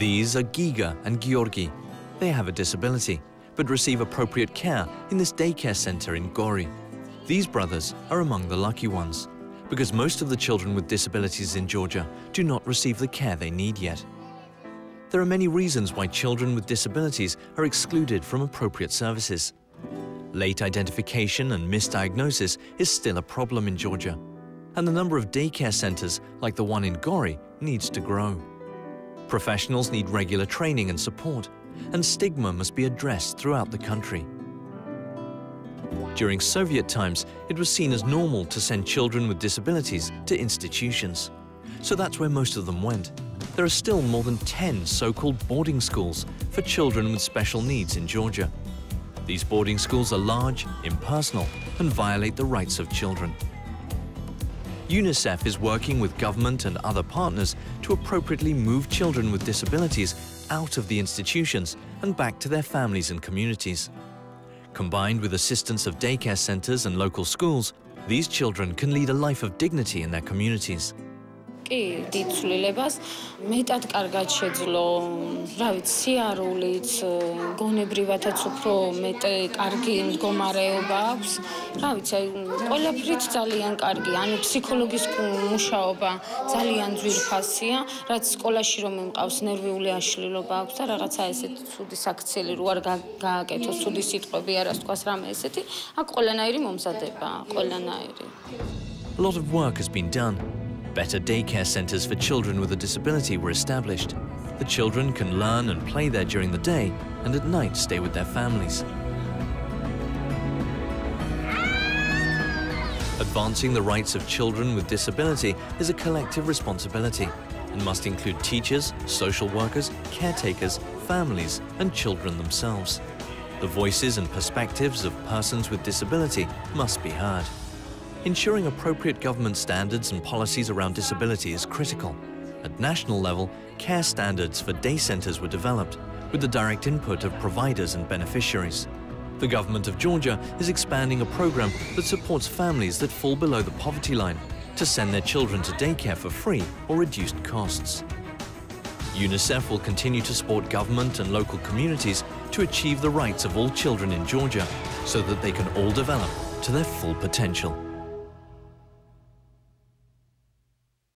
These are Giga and Georgi. They have a disability, but receive appropriate care in this daycare center in Gori. These brothers are among the lucky ones, because most of the children with disabilities in Georgia do not receive the care they need yet. There are many reasons why children with disabilities are excluded from appropriate services. Late identification and misdiagnosis is still a problem in Georgia, and the number of daycare centers like the one in Gori needs to grow. Professionals need regular training and support, and stigma must be addressed throughout the country. During Soviet times, it was seen as normal to send children with disabilities to institutions. So that's where most of them went. There are still more than 10 so-called boarding schools for children with special needs in Georgia. These boarding schools are large, impersonal, and violate the rights of children. UNICEF is working with government and other partners to appropriately move children with disabilities out of the institutions and back to their families and communities. Combined with assistance of daycare centers and local schools, these children can lead a life of dignity in their communities. კი დიდ ცვლილებას მეტად კარგად შეძლო რა ვიცი სიარულიც გონებრივათაც უფრო მეტ კარგი მდგომარეობა აქვს. რა ვიცი აი ყველაფრით ძალიან კარგი ანუ ფსიქოლოგის მუშაობა ძალიან ძვირფასია რაც სკოლაში რომ იმყავს ნერვიული აშლილობა აქვს და რაღაცა ესეთ ცუდი საქციელი რო არ გააკეთოს ცუდი სიტყვები არას თქვას რამე ესეთი. აქ ყველანაირი მომზადება ყველანაირი. A lot of work has been done Better daycare centers for children with a disability were established. The children can learn and play there during the day and at night stay with their families. Advancing the rights of children with disability is a collective responsibility and must include teachers, social workers, caretakers, families and children themselves. The voices and perspectives of persons with disability must be heard. Ensuring appropriate government standards and policies around disability is critical. At national level, care standards for day centres were developed, with the direct input of providers and beneficiaries. The government of Georgia is expanding a program that supports families that fall below the poverty line to send their children to daycare for free or reduced costs. UNICEF will continue to support government and local communities to achieve the rights of all children in Georgia so that they can all develop to their full potential.